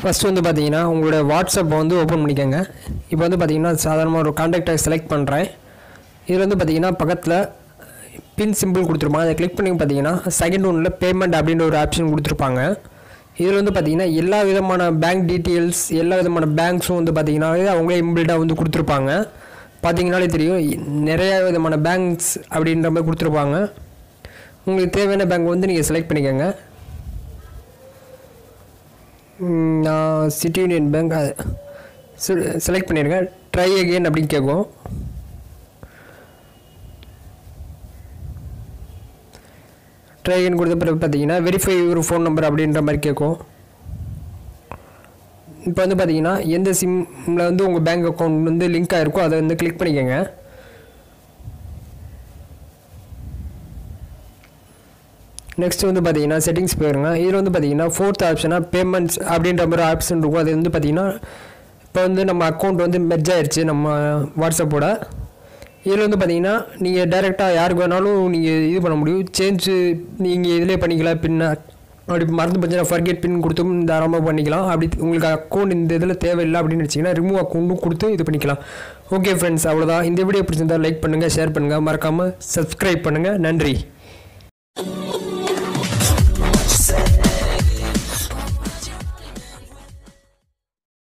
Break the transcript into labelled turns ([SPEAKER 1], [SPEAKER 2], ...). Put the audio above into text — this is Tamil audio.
[SPEAKER 1] ஃபஸ்ட் வந்து பார்த்தீங்கன்னா உங்களோட வாட்ஸ்அப்பை வந்து ஓப்பன் பண்ணிக்கோங்க. இப்போ வந்து பார்த்தீங்கன்னா சாதாரணமாக ஒரு காண்டாக்டை செலக்ட் பண்ணுறேன் இதில் வந்து பார்த்தீங்கன்னா பக்கத்தில் பின் சிம்பிள் கொடுத்துருப்பாங்க. அதை கிளிக் பண்ணி பார்த்தீங்கன்னா செகண்ட் ஒன்றில் பேமெண்ட் அப்படின்ற ஒரு ஆப்ஷன் கொடுத்துருப்பாங்க. இதில் வந்து பார்த்தீங்கன்னா எல்லா விதமான பேங்க் டீட்டெயில்ஸ் எல்லா விதமான பேங்க்ஸும் வந்து பார்த்தீங்கன்னா அவங்களே இம்பிள்டாக வந்து கொடுத்துருப்பாங்க. பார்த்தீங்கனாலே தெரியும் நிறைய விதமான பேங்க்ஸ் அப்படின்ற மாதிரி கொடுத்துருப்பாங்க. உங்களுக்கு தேவையான பேங்க் வந்து நீங்கள் செலக்ட் பண்ணிக்கோங்க. நான் சிட்டி யூனியன் பேங்க் செலக்ட் பண்ணியிருக்கேன் ட்ரை அகெயின் அப்படின்னு கேட்கும். ட்ரை அகெயின் கொடுத்த பிறகு பார்த்தீங்கன்னா வெரிஃபை ஒரு ஃபோன் நம்பர் அப்படின்ற மாதிரி கேட்கும். இப்போ வந்து பார்த்தீங்கன்னா எந்த சிம்மில் வந்து உங்கள் பேங்க் அக்கௌண்ட் வந்து லிங்க் ஆகிருக்கோ அதை வந்து கிளிக் பண்ணிக்கோங்க. நெக்ஸ்ட் வந்து பார்த்தீங்கன்னா செட்டிங்ஸ் போயிருங்க. இதில் வந்து பார்த்தீங்கன்னா ஃபோர்த் ஆப்ஷனாக பேமெண்ட்ஸ் அப்படின்ற மாதிரி ஆப்ஷன் இருக்கும். அது வந்து பார்த்தீங்கன்னா இப்போ வந்து நம்ம அக்கௌண்ட் வந்து மெர்ஜ் ஆயிடுச்சு நம்ம வாட்ஸ்அப்போட இதில் வந்து பார்த்தீங்கன்னா நீங்கள் டைரெக்டாக யாருக்கு வேணாலும் நீங்கள் இது பண்ண முடியும். சேஞ்சு நீங்கள் இதிலே பண்ணிக்கலாம். பின்ன அப்படி மறந்து போச்சுன்னா ஃபர்கெட் பின் கொடுத்தும் தாராளமாக பண்ணிக்கலாம். அப்படி உங்களுக்கு அக்கௌண்ட் இந்த இதில் தேவையில்லை அப்படின்னு வச்சிங்கன்னா ரிமூவ் அக்கௌண்ட்டும் கொடுத்து இது பண்ணிக்கலாம். ஓகே ஃப்ரெண்ட்ஸ் அவ்வளோதான் இந்த வீடியோ பிடிச்சிருந்தால் லைக் பண்ணுங்கள் ஷேர் பண்ணுங்கள் மறக்காமல் சப்ஸ்கிரைப் பண்ணுங்கள் நன்றி.